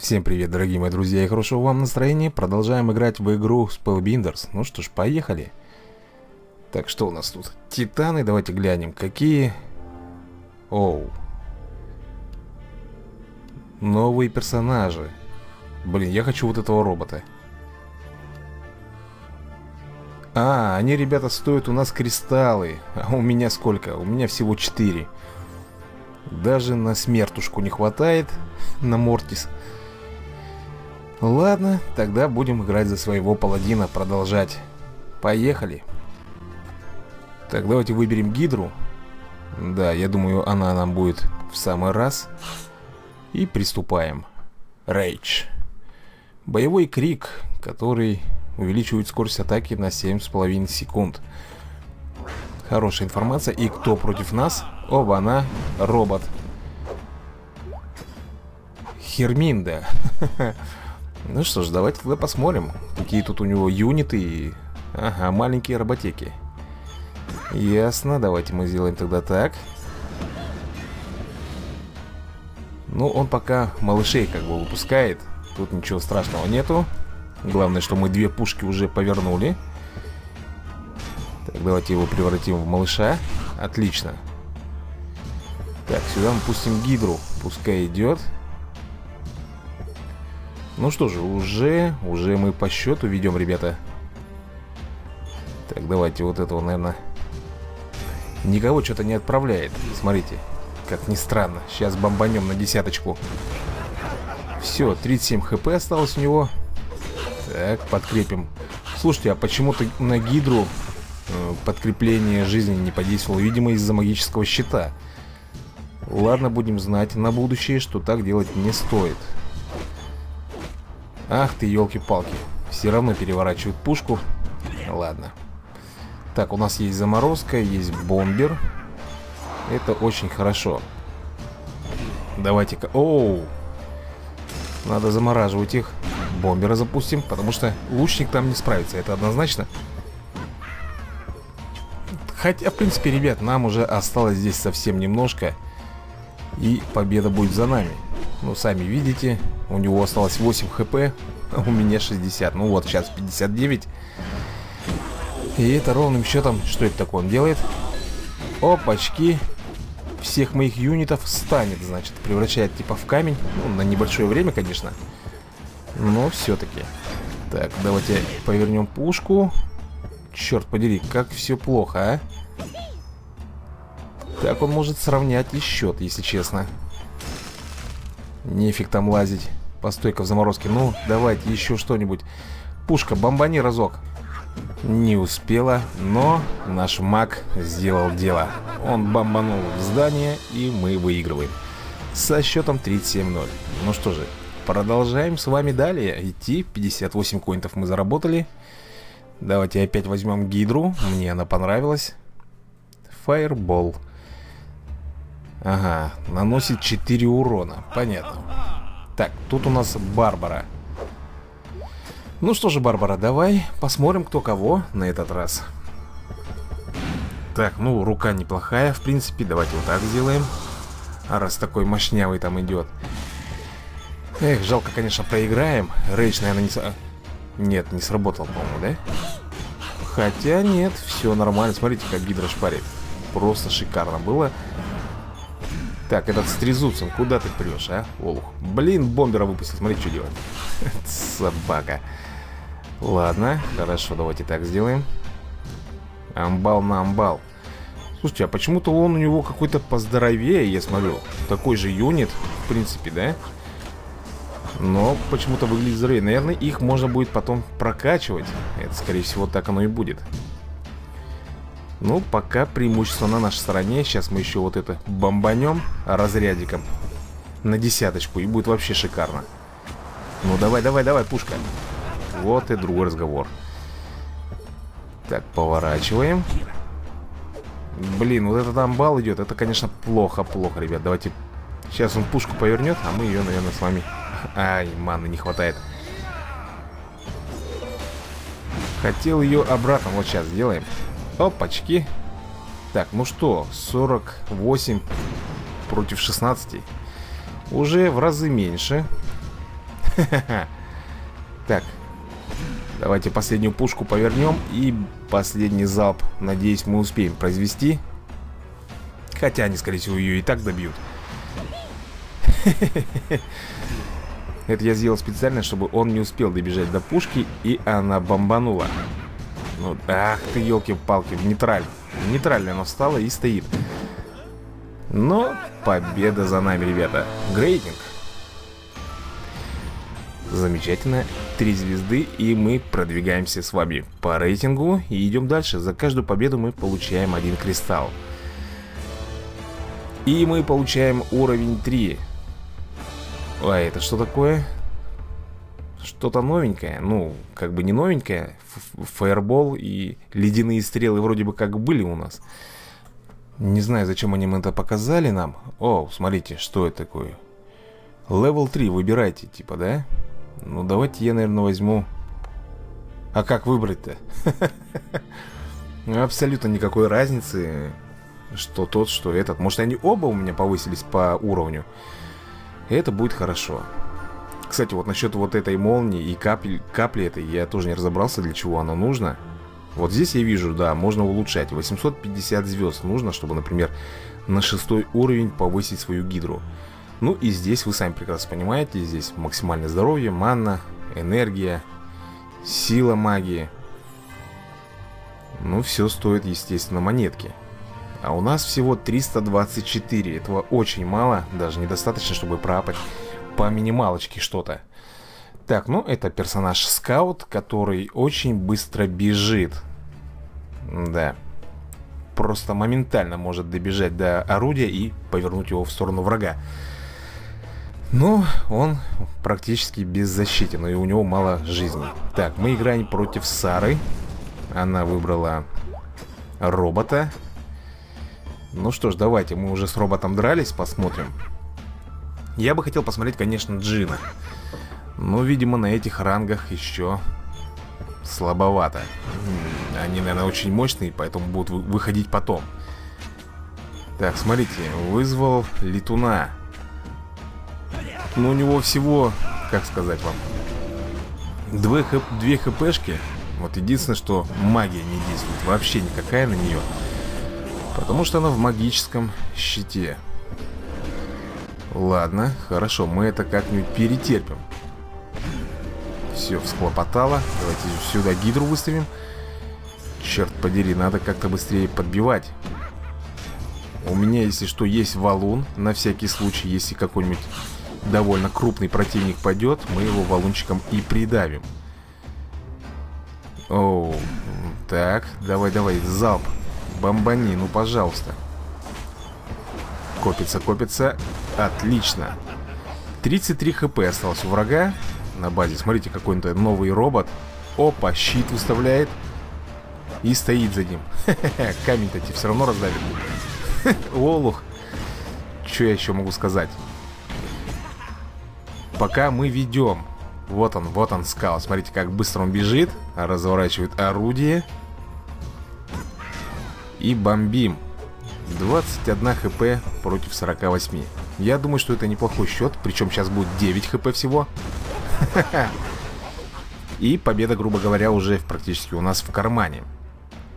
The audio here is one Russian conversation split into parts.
Всем привет, дорогие мои друзья, и хорошего вам настроения. Продолжаем играть в игру Spellbinders. Ну что ж, поехали. Так, что у нас тут? Титаны, давайте глянем, какие... Оу. Новые персонажи. Блин, я хочу вот этого робота. А, они, ребята, стоят у нас кристаллы. А у меня сколько? У меня всего 4. Даже на смертушку не хватает. На Мортис. Ладно, тогда будем играть за своего паладина, продолжать. Поехали. Так, давайте выберем Гидру. Да, я думаю, она нам будет в самый раз. И приступаем. Рейдж. Боевой крик, который увеличивает скорость атаки на 7,5 секунд. Хорошая информация. И кто против нас? Оба, она робот. Херминда. Ну что ж, давайте тогда посмотрим, какие тут у него юниты и... Ага, маленькие роботеки. Ясно, давайте мы сделаем тогда так. Ну, он пока малышей как бы выпускает. Тут ничего страшного нету. Главное, что мы две пушки уже повернули. Так, давайте его превратим в малыша. Отлично. Так, сюда мы пустим гидру. Пускай идет. Ну что же, уже, уже мы по счету ведем, ребята. Так, давайте вот этого, наверное... Никого что-то не отправляет. Смотрите, как ни странно. Сейчас бомбанем на десяточку. Все, 37 хп осталось у него. Так, подкрепим. Слушайте, а почему-то на гидру э, подкрепление жизни не подействовало, видимо, из-за магического щита. Ладно, будем знать на будущее, что так делать не стоит. Ах ты, елки-палки. Все равно переворачивают пушку. Ладно. Так, у нас есть заморозка, есть бомбер. Это очень хорошо. Давайте-ка... Оу! Надо замораживать их. Бомбера запустим, потому что лучник там не справится. Это однозначно. Хотя, в принципе, ребят, нам уже осталось здесь совсем немножко. И победа будет за нами. Ну, сами видите, у него осталось 8 хп, а у меня 60. Ну вот, сейчас 59. И это ровным счетом, что это такое он делает? Опачки. Всех моих юнитов станет, значит, превращает типа в камень. Ну, на небольшое время, конечно. Но все-таки. Так, давайте повернем пушку. Черт подери, как все плохо, а? Так он может сравнять и счет, если честно. Нефиг там лазить. Постойка в заморозке. Ну, давайте еще что-нибудь. Пушка, бомбани разок. Не успела, но наш маг сделал дело. Он бомбанул в здание, и мы выигрываем. Со счетом 37-0. Ну что же, продолжаем с вами далее идти. 58 коинтов мы заработали. Давайте опять возьмем гидру. Мне она понравилась. Фаербол. Ага, наносит 4 урона. Понятно. Так, тут у нас Барбара. Ну что же, Барбара, давай посмотрим, кто кого на этот раз. Так, ну, рука неплохая, в принципе. Давайте вот так сделаем. А раз такой мощнявый там идет. Эх, жалко, конечно, проиграем. Рейдж, наверное, не... Нет, не сработал, по-моему, да? Хотя нет, все нормально. Смотрите, как гидро шпарит. Просто шикарно было. Так, этот с трезубцем, куда ты прешь, а, Олух? Блин, бомбера выпустил, смотри, что делает. Собака. Ладно, хорошо, давайте так сделаем. Амбал на амбал. Слушайте, а почему-то он у него какой-то поздоровее, я смотрю. Такой же юнит, в принципе, да? Но почему-то выглядит здоровее. Наверное, их можно будет потом прокачивать. Это, скорее всего, так оно и будет. Ну, пока преимущество на нашей стороне. Сейчас мы еще вот это бомбанем разрядиком на десяточку. И будет вообще шикарно. Ну, давай, давай, давай, пушка. Вот и другой разговор. Так, поворачиваем. Блин, вот этот амбал идет. Это, конечно, плохо-плохо, ребят. Давайте... Сейчас он пушку повернет, а мы ее, наверное, с вами... Ай, маны не хватает. Хотел ее обратно. Вот сейчас сделаем. Опачки. Так, ну что, 48 против 16. Уже в разы меньше. Так, давайте последнюю пушку повернем и последний залп, надеюсь, мы успеем произвести. Хотя они, скорее всего, ее и так добьют. Это я сделал специально, чтобы он не успел добежать до пушки, и она бомбанула. Ну, ах ты, елки-палки, в нейтраль. В нейтраль она встала и стоит. Но победа за нами, ребята. Грейтинг. Замечательно. Три звезды, и мы продвигаемся с вами по рейтингу и идем дальше. За каждую победу мы получаем один кристалл. И мы получаем уровень 3. А это что такое? Что-то новенькое. Ну, как бы не новенькое. Фаербол и ледяные стрелы вроде бы как были у нас. Не знаю, зачем они это показали нам. О, смотрите, что это такое. Левел 3 выбирайте, типа, да? Ну, давайте я, наверное, возьму... А как выбрать-то? Абсолютно никакой разницы, что тот, что этот. Может, они оба у меня повысились по уровню. Это будет хорошо. Кстати, вот насчет вот этой молнии и капли, капли этой, я тоже не разобрался, для чего она нужна. Вот здесь я вижу, да, можно улучшать. 850 звезд нужно, чтобы, например, на шестой уровень повысить свою гидру. Ну и здесь вы сами прекрасно понимаете, здесь максимальное здоровье, манна, энергия, сила магии. Ну, все стоит, естественно, монетки. А у нас всего 324. Этого очень мало, даже недостаточно, чтобы пропать по минималочке что-то. Так, ну это персонаж скаут, который очень быстро бежит. Да. Просто моментально может добежать до орудия и повернуть его в сторону врага. Но он практически беззащитен, и у него мало жизни. Так, мы играем против Сары. Она выбрала робота. Ну что ж, давайте, мы уже с роботом дрались, посмотрим. Я бы хотел посмотреть, конечно, Джина. Но, видимо, на этих рангах еще слабовато. Они, наверное, очень мощные, поэтому будут выходить потом. Так, смотрите, вызвал летуна. Но у него всего, как сказать вам, две, хп, две хпшки. Вот единственное, что магия не действует вообще никакая на нее. Потому что она в магическом щите. Ладно, хорошо, мы это как-нибудь перетерпим. Все, всхлопотало. Давайте сюда гидру выставим. Черт подери, надо как-то быстрее подбивать. У меня, если что, есть валун. На всякий случай, если какой-нибудь довольно крупный противник пойдет, мы его валунчиком и придавим. Оу, так, давай-давай, залп. Бомбани, ну пожалуйста. Копится, копится. Отлично. 33 хп осталось у врага на базе. Смотрите, какой-то новый робот. Опа, щит выставляет. И стоит за ним. Камень-то тебе все равно раздавит. Олух. Что я еще могу сказать? Пока мы ведем. Вот он, вот он скал. Смотрите, как быстро он бежит. Разворачивает орудие. И бомбим. 21 хп против 48. Я думаю, что это неплохой счет. Причем сейчас будет 9 хп всего. И победа, грубо говоря, уже практически у нас в кармане.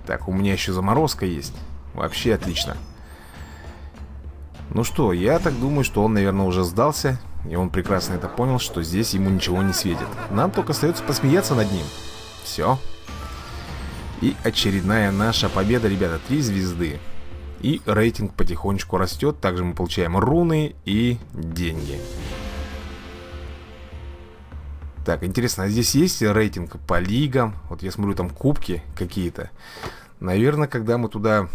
Так, у меня еще заморозка есть. Вообще отлично. Ну что, я так думаю, что он, наверное, уже сдался. И он прекрасно это понял, что здесь ему ничего не светит. Нам только остается посмеяться над ним. Все. И очередная наша победа, ребята. Три звезды. И рейтинг потихонечку растет. Также мы получаем руны и деньги. Так, интересно, а здесь есть рейтинг по лигам? Вот я смотрю, там кубки какие-то. Наверное, когда мы туда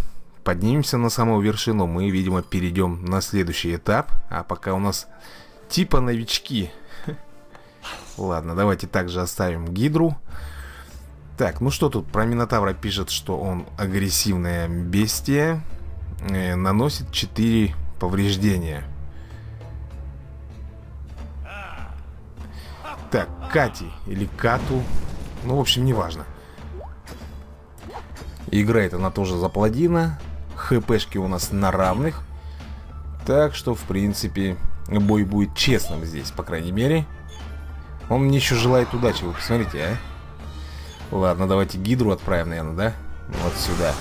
поднимемся на самую вершину, мы, видимо, перейдем на следующий этап. А пока у нас типа новички. Ладно, давайте также оставим гидру. Так, ну что тут про Минотавра пишет, что он агрессивное бестие. Э, наносит 4 повреждения. Так, Кати или Кату. Ну, в общем, неважно. Играет она тоже за паладина. ХПшки у нас на равных. Так что, в принципе, бой будет честным здесь, по крайней мере. Он мне еще желает удачи, вы посмотрите, а. Ладно, давайте гидру отправим, наверное, да? Вот сюда.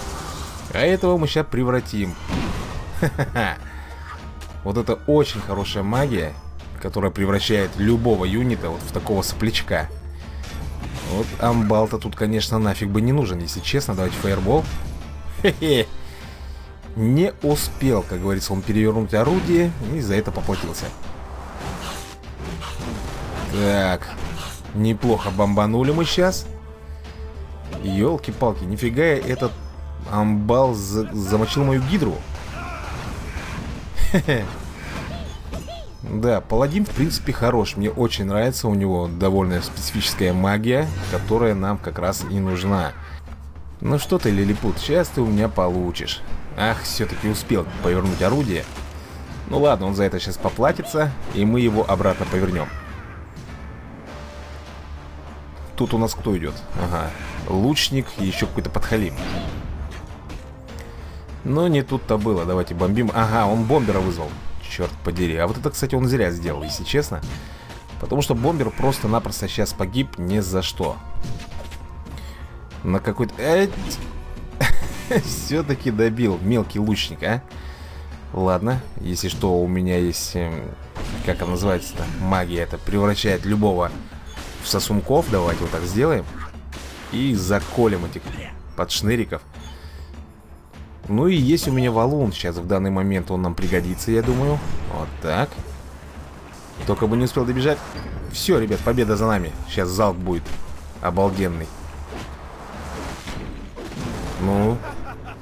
А этого мы сейчас превратим. Вот это очень хорошая магия, которая превращает любого юнита вот в такого соплячка. Вот амбал-то тут, конечно, нафиг бы не нужен, если честно. Давайте фаербол. Не успел, как говорится, он перевернуть орудие и за это поплатился. Так. Неплохо бомбанули мы сейчас. Елки-палки, нифига этот амбал за замочил мою гидру. Да, паладин в принципе хорош. Мне очень нравится. У него довольно специфическая магия, которая нам как раз и нужна. Ну что ты, лилипут, сейчас ты у меня получишь. Ах, все-таки успел повернуть орудие. Ну ладно, он за это сейчас поплатится, и мы его обратно повернем. Тут у нас кто идет? Ага, лучник и еще какой-то подхалим. Но не тут-то было. Давайте бомбим. Ага, он бомбера вызвал. Черт подери. А вот это, кстати, он зря сделал, если честно. Потому что бомбер просто-напросто сейчас погиб ни за что. На какой-то... Все-таки добил мелкий лучник, а? Ладно, если что, у меня есть... Эм, как она называется-то? Магия это превращает любого в сосунков. Давайте вот так сделаем. И заколем этих подшныриков. Ну и есть у меня валун. Сейчас в данный момент он нам пригодится, я думаю. Вот так. Только бы не успел добежать. Все, ребят, победа за нами. Сейчас залп будет обалденный. Ну,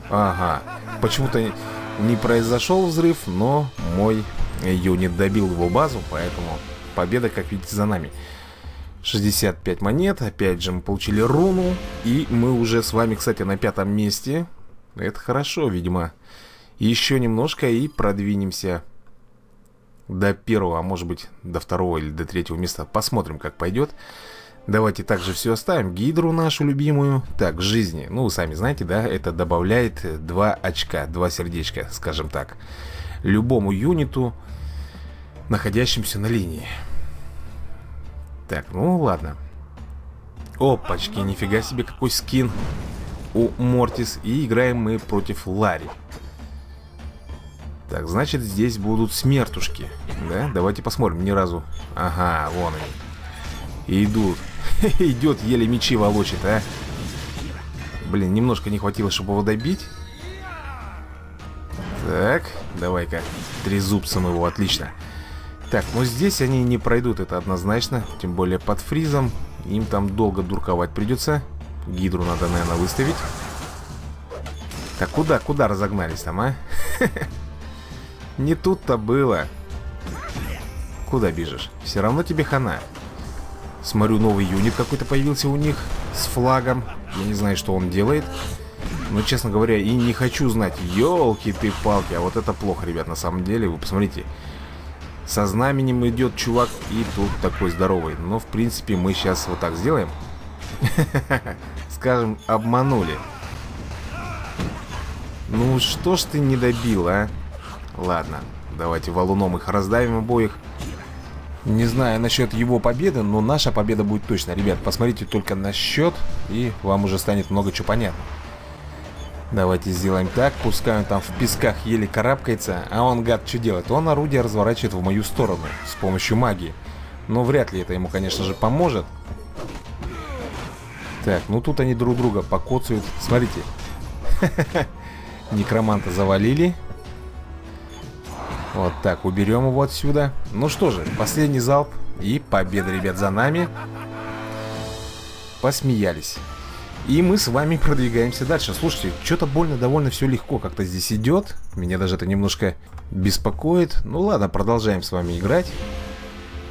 ага. Почему-то не произошел взрыв, но мой юнит добил его базу, поэтому победа, как видите, за нами. 65 монет, опять же мы получили руну, и мы уже с вами, кстати, на пятом месте. Это хорошо, видимо. Еще немножко и продвинемся до первого, а может быть до второго или до третьего места. Посмотрим, как пойдет. Давайте также все оставим. Гидру нашу любимую. Так, жизни. Ну, вы сами знаете, да, это добавляет 2 очка, 2 сердечка, скажем так. Любому юниту, находящимся на линии. Так, ну ладно. Опачки, нифига себе какой скин у Мортис. И играем мы против Ларри. Так, значит, здесь будут смертушки. Да? Давайте посмотрим. Ни разу. Ага, вон они. Идут. Идет, еле мечи волочит, а. Блин, немножко не хватило, чтобы его добить. Так, давай-ка. Трезубцем его, отлично. Так, ну здесь они не пройдут, это однозначно. Тем более под фризом. Им там долго дурковать придется. Гидру надо, наверное, выставить. Так, куда, куда разогнались там, а? Не тут-то было. Куда бежишь? Все равно тебе хана. Смотрю, новый юнит какой-то появился у них с флагом. Я не знаю, что он делает. Но, честно говоря, и не хочу знать. Елки ты палки, а вот это плохо, ребят, на самом деле. Вы посмотрите. Со знаменем идет чувак и тут такой здоровый. Но, в принципе, мы сейчас вот так сделаем. Скажем, обманули. Ну, что ж ты не добил, а? Ладно, давайте валуном их раздавим обоих. Не знаю насчет его победы, но наша победа будет точно. Ребят, посмотрите только на счет, и вам уже станет много чего понятно. Давайте сделаем так. Пускай он там в песках еле карабкается, а он, гад, что делает? Он орудие разворачивает в мою сторону с помощью магии. Но вряд ли это ему, конечно же, поможет. Так, ну тут они друг друга покоцают. Смотрите. Некроманта завалили. Вот так, уберем его отсюда. Ну что же, последний залп. И победа, ребят, за нами. Посмеялись. И мы с вами продвигаемся дальше. Слушайте, что-то больно довольно все легко как-то здесь идет. Меня даже это немножко беспокоит. Ну ладно, продолжаем с вами играть.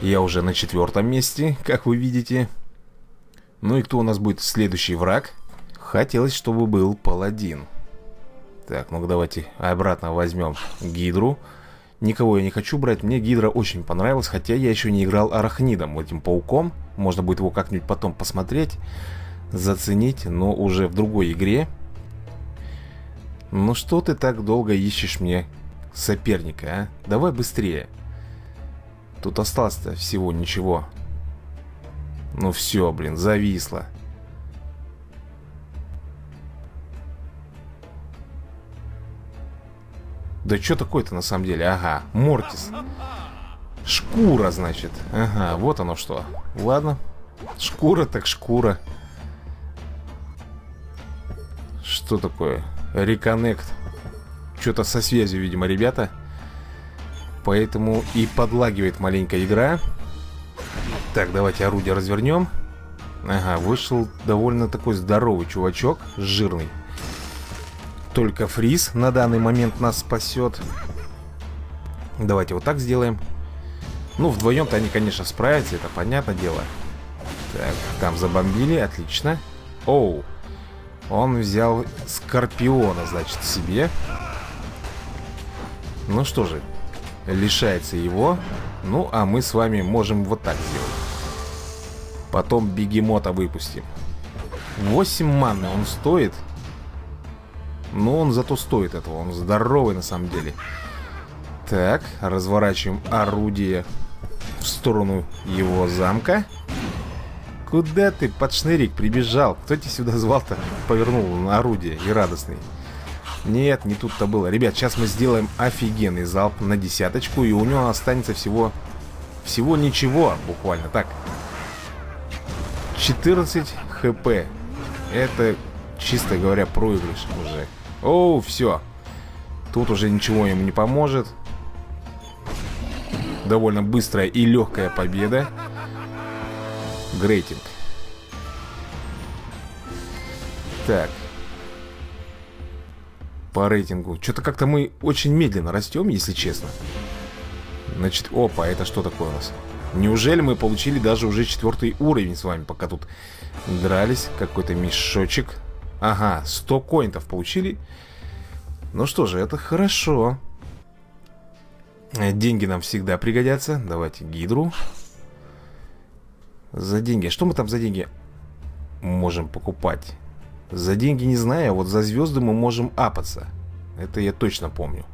Я уже на четвертом месте, как вы видите. Ну и кто у нас будет следующий враг? Хотелось, чтобы был паладин. Так, ну давайте обратно возьмем гидру. Никого я не хочу брать, мне гидра очень понравилась, хотя я еще не играл арахнидом, этим пауком. Можно будет его как-нибудь потом посмотреть, заценить, но уже в другой игре. Ну что ты так долго ищешь мне соперника, а? Давай быстрее. Тут осталось-то всего ничего. Ну все, блин, зависло. Да что такое-то на самом деле? Ага, Мортис. Шкура, значит. Ага, вот оно что. Ладно. Шкура так шкура. Что такое? Реконнект. Что-то со связью, видимо, ребята. Поэтому и подлагивает маленькая игра. Так, давайте орудие развернем. Ага, вышел довольно такой здоровый чувачок, жирный. Только фриз на данный момент нас спасет. Давайте вот так сделаем. Ну, вдвоем-то они, конечно, справятся, это понятное дело. Так, там забомбили, отлично. Оу, он взял Скорпиона, значит, себе. Ну что же, лишается его. Ну, а мы с вами можем вот так сделать. Потом бегемота выпустим. 8 маны он стоит. Но он зато стоит этого. Он здоровый на самом деле. Так, разворачиваем орудие в сторону его замка. Куда ты, подшнырик, прибежал? Кто тебя сюда звал-то? Повернул на орудие и радостный. Нет, не тут-то было. Ребят, сейчас мы сделаем офигенный залп на десяточку, и у него останется всего... Всего ничего, буквально так. 14 хп. Это, чисто говоря, проигрыш уже. Оу, все. Тут уже ничего ему не поможет. Довольно быстрая и легкая победа. Грейтинг. Так. По рейтингу. Что-то как-то мы очень медленно растем, если честно. Значит, опа, это что такое у нас? Неужели мы получили даже уже четвертый уровень с вами, пока тут дрались? Какой-то мешочек. Ага, 100 коинтов получили. Ну что же, это хорошо. Деньги нам всегда пригодятся. Давайте гидру. За деньги. Что мы там за деньги можем покупать? За деньги не знаю, а вот за звезды мы можем апаться. Это я точно помню.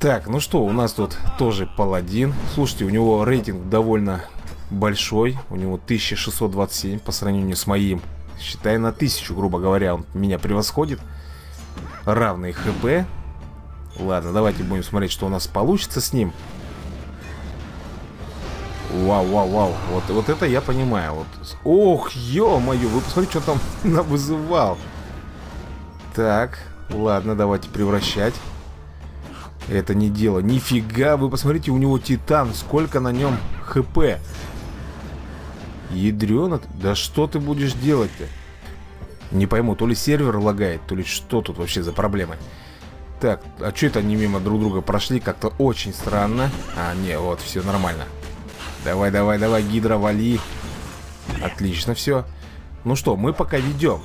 Так, ну что, у нас тут тоже паладин. Слушайте, у него рейтинг довольно большой. У него 1627 по сравнению с моим Считай на тысячу, грубо говоря, он меня превосходит. Равный хп. Ладно, давайте будем смотреть, что у нас получится с ним. Вау, вау, вау. Вот, вот это я понимаю. Вот. Ох, ё-моё, вы посмотрите, что там навызывал. Так, ладно, давайте превращать. Это не дело. Нифига, вы посмотрите, у него титан. Сколько на нем хп. Ядрёно, да что ты будешь делать-то? Не пойму, то ли сервер лагает, то ли что тут вообще за проблемы. Так, а что это они мимо друг друга прошли? Как-то очень странно. А, не, вот, все нормально. Давай, давай, давай, гидра, вали. Отлично все. Ну что, мы пока ведем.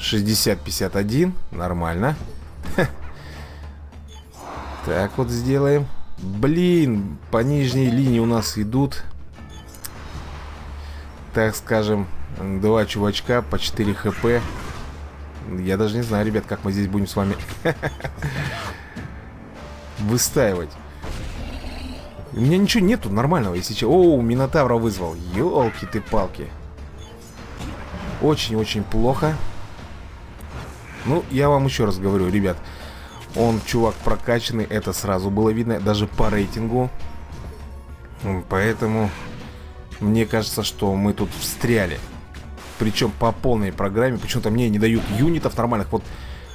60-51, нормально. Так вот сделаем. Блин, по нижней линии у нас идут так скажем, два чувачка по 4 хп. Я даже не знаю, ребят, как мы здесь будем с вами выстаивать. У меня ничего нету нормального, если че. О, Минотавра вызвал. Ёлки ты палки. Очень-очень плохо. Ну, я вам еще раз говорю, ребят. Он чувак прокачанный, это сразу было видно, даже по рейтингу. Поэтому мне кажется, что мы тут встряли. Причем по полной программе. Почему-то мне не дают юнитов нормальных. Вот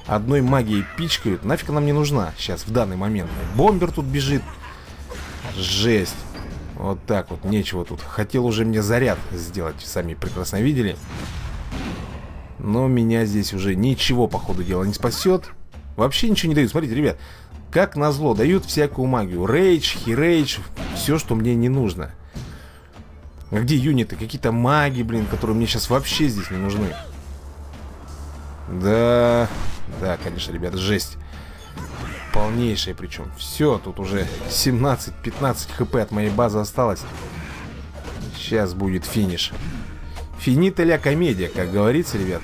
одной магией пичкают. Нафиг она мне нужна сейчас, в данный момент. Бомбер тут бежит. Жесть. Вот так вот, нечего тут. Хотел уже мне заряд сделать, сами прекрасно видели. Но меня здесь уже ничего, по ходу дела, не спасет. Вообще ничего не дают. Смотрите, ребят, как назло, дают всякую магию. Рейдж, хирейдж, все, что мне не нужно. А где юниты? Какие-то маги, блин, которые мне сейчас вообще здесь не нужны. Да, да, конечно, ребята, жесть. Полнейшая причем. Все, тут уже 17-15 хп от моей базы осталось. Сейчас будет финиш. Финита ля комедия, как говорится, ребят.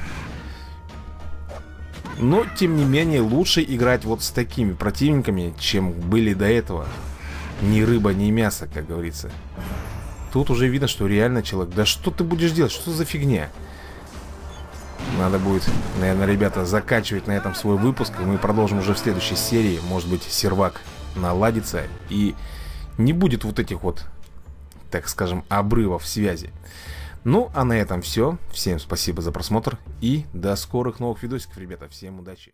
Но, тем не менее, лучше играть вот с такими противниками, чем были до этого. Ни рыба, ни мясо, как говорится. Тут уже видно, что реально человек. Да что ты будешь делать? Что за фигня? Надо будет, наверное, ребята, заканчивать на этом свой выпуск. И мы продолжим уже в следующей серии. Может быть, сервак наладится. И не будет вот этих вот, так скажем, обрывов связи. Ну, а на этом все. Всем спасибо за просмотр. И до скорых новых видосиков, ребята. Всем удачи.